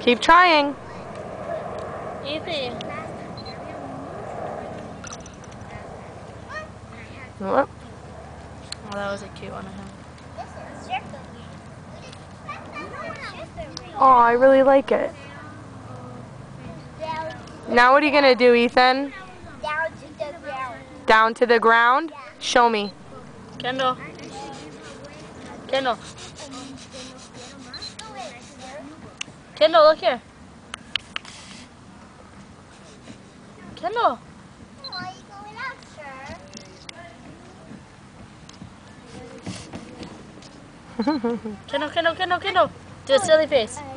Keep trying. Easy. Whoop. Oh, that was a cute one of him. Oh, I really like it. Now what are you going to do, Ethan? Down to the ground. Down to the ground? Show me. Kendall. Kendall. Kendall, look here. Kendall. Oh, going out, sir? Kendall, Kendall, Kendall, Kendall. Do a silly face.